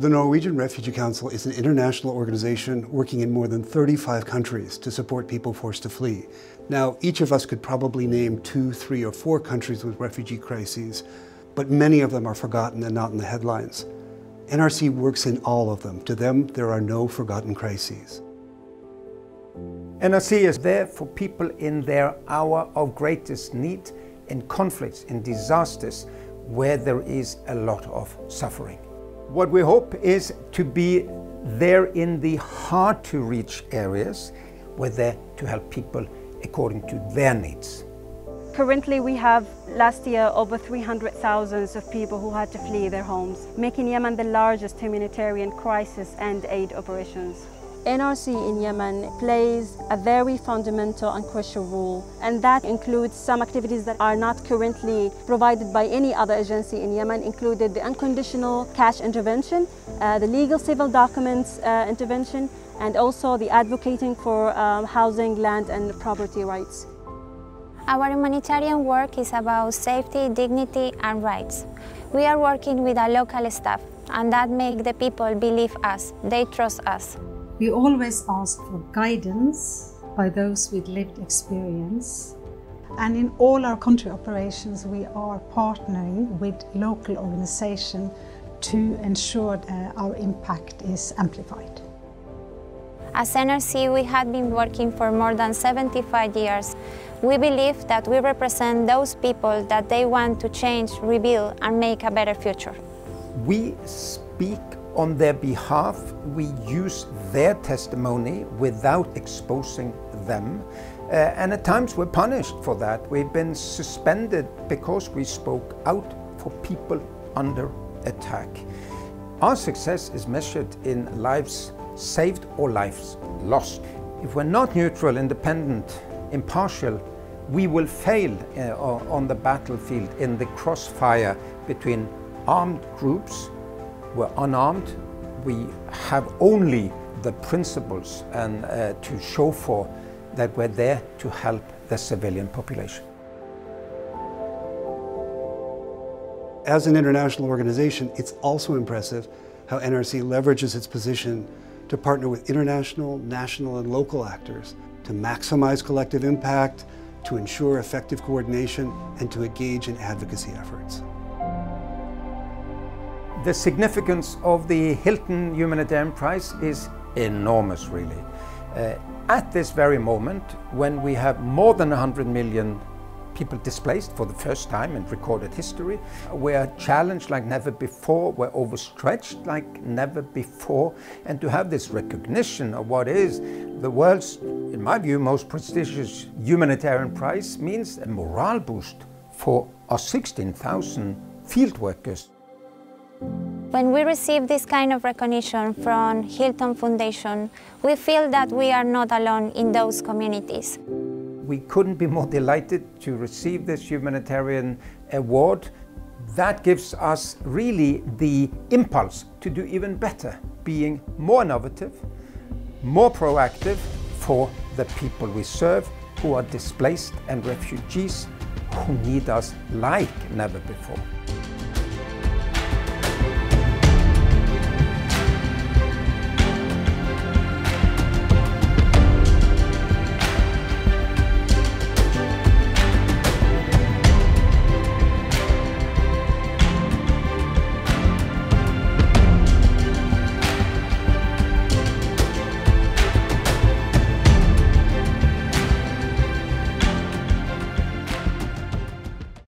The Norwegian Refugee Council is an international organization working in more than 35 countries to support people forced to flee. Now, each of us could probably name two, three, or four countries with refugee crises, but many of them are forgotten and not in the headlines. NRC works in all of them. To them, there are no forgotten crises. NRC is there for people in their hour of greatest need, in conflicts, in disasters, where there is a lot of suffering. What we hope is to be there in the hard to reach areas. We're there to help people according to their needs. Currently we have last year over 300,000 of people who had to flee their homes, making Yemen the largest humanitarian crisis and aid operations. NRC in Yemen plays a very fundamental and crucial role, and that includes some activities that are not currently provided by any other agency in Yemen, included the unconditional cash intervention, uh, the legal civil documents uh, intervention, and also the advocating for um, housing, land and property rights. Our humanitarian work is about safety, dignity and rights. We are working with our local staff and that makes the people believe us, they trust us. We always ask for guidance by those with lived experience. And in all our country operations, we are partnering with local organizations to ensure uh, our impact is amplified. As NRC, we have been working for more than 75 years. We believe that we represent those people that they want to change, rebuild, and make a better future. We speak on their behalf, we use their testimony without exposing them. Uh, and at times we're punished for that. We've been suspended because we spoke out for people under attack. Our success is measured in lives saved or lives lost. If we're not neutral, independent, impartial, we will fail uh, on the battlefield in the crossfire between armed groups we're unarmed. We have only the principles and uh, to show for that we're there to help the civilian population. As an international organization, it's also impressive how NRC leverages its position to partner with international, national, and local actors to maximize collective impact, to ensure effective coordination, and to engage in advocacy efforts. The significance of the Hilton Humanitarian Prize is enormous, really. Uh, at this very moment, when we have more than 100 million people displaced for the first time in recorded history, we're challenged like never before, we're overstretched like never before, and to have this recognition of what is the world's, in my view, most prestigious humanitarian prize means a morale boost for our 16,000 field workers. When we receive this kind of recognition from Hilton Foundation, we feel that we are not alone in those communities. We couldn't be more delighted to receive this humanitarian award. That gives us really the impulse to do even better, being more innovative, more proactive for the people we serve who are displaced and refugees who need us like never before.